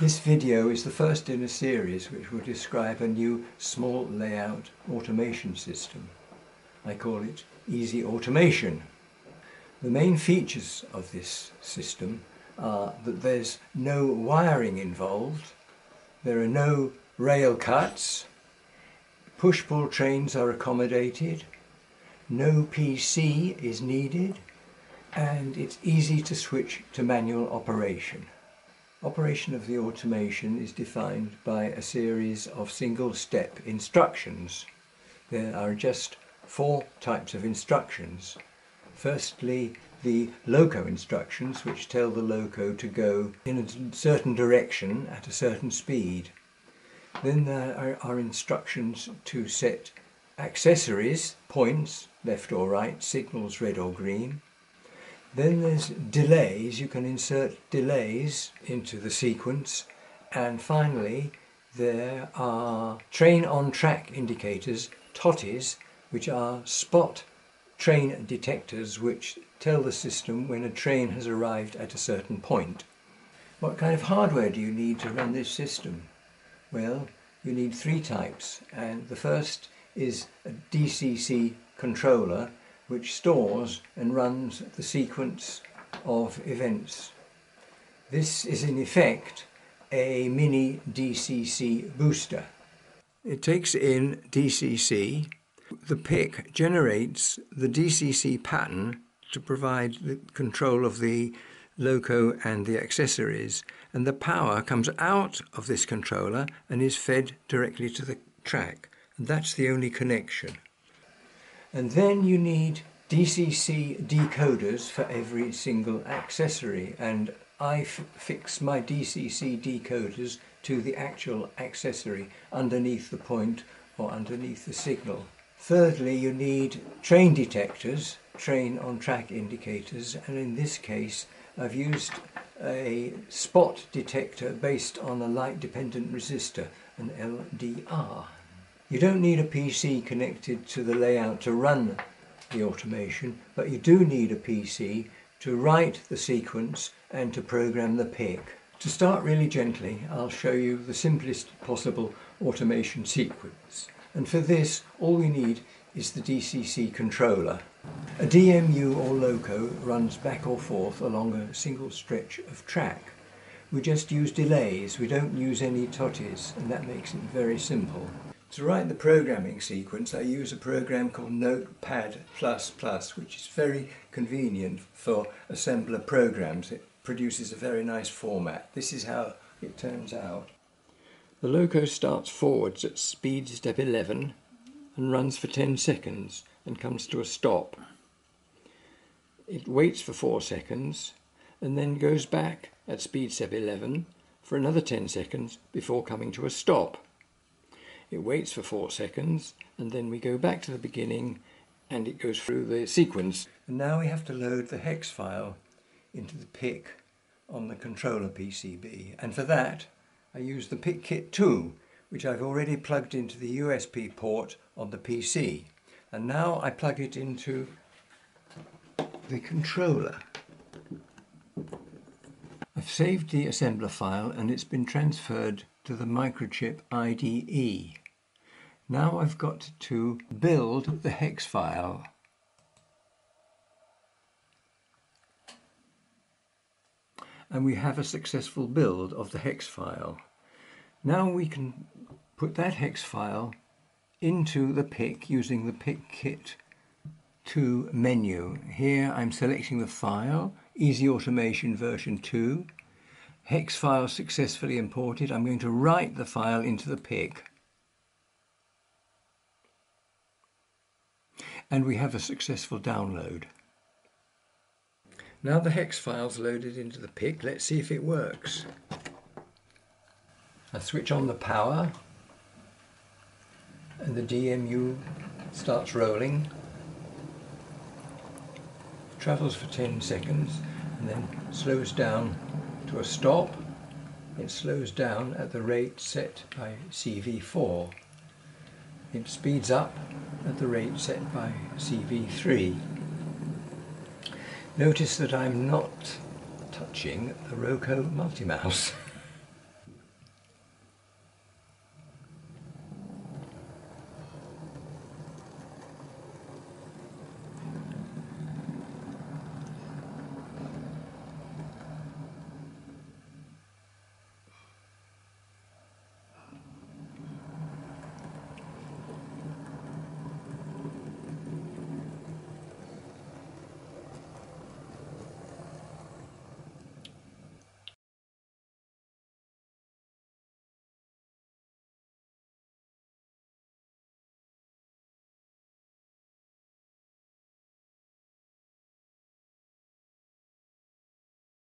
This video is the first in a series which will describe a new small layout automation system. I call it EzyAutomation. The main features of this system are that there's no wiring involved, there are no rail cuts, push-pull trains are accommodated, no PC is needed, and it's easy to switch to manual operation. Operation of the automation is defined by a series of single-step instructions. There are just four types of instructions. Firstly, the loco instructions, which tell the loco to go in a certain direction at a certain speed. Then there are instructions to set accessories, points, left or right, signals red or green, then there's delays, you can insert delays into the sequence. And finally, there are train on track indicators, TOTIs, which are spot train detectors which tell the system when a train has arrived at a certain point. What kind of hardware do you need to run this system? Well, you need three types, and the first is a DCC controller which stores and runs the sequence of events. This is in effect a mini DCC booster. It takes in DCC. The PIC generates the DCC pattern to provide the control of the loco and the accessories and the power comes out of this controller and is fed directly to the track and that's the only connection. And then you need DCC decoders for every single accessory and I fix my DCC decoders to the actual accessory underneath the point or underneath the signal. Thirdly, you need train detectors, train on track indicators, and in this case I've used a spot detector based on a light dependent resistor, an LDR. You don't need a PC connected to the layout to run the automation, but you do need a PC to write the sequence and to program the PIC. To start really gently, I'll show you the simplest possible automation sequence. And for this, all we need is the DCC controller. A DMU or loco runs back or forth along a single stretch of track. We just use delays, we don't use any TOTIs, and that makes it very simple. To write the programming sequence I use a program called Notepad++, which is very convenient for assembler programs. It produces a very nice format. This is how it turns out. The loco starts forwards at speed step 11 and runs for 10 seconds and comes to a stop. It waits for 4 seconds and then goes back at speed step 11 for another 10 seconds before coming to a stop. It waits for four seconds and then we go back to the beginning and it goes through the sequence. And now we have to load the hex file into the PIC on the controller PCB and for that I use the PICkit 2 which I've already plugged into the USB port on the PC and now I plug it into the controller. I've saved the assembler file and it's been transferred to the microchip IDE. Now I've got to build the hex file. And we have a successful build of the hex file. Now we can put that hex file into the PIC using the PICkit 2 menu. Here I'm selecting the file, EzyAutomation version 2. Hex file successfully imported. I'm going to write the file into the PIC. And we have a successful download. Now the hex file's loaded into the PIC, let's see if it works. I switch on the power and the DMU starts rolling, travels for 10 seconds and then slows down to a stop. It slows down at the rate set by CV4. It speeds up at the rate set by CV3. Notice that I'm not touching the Roco multiMAUS.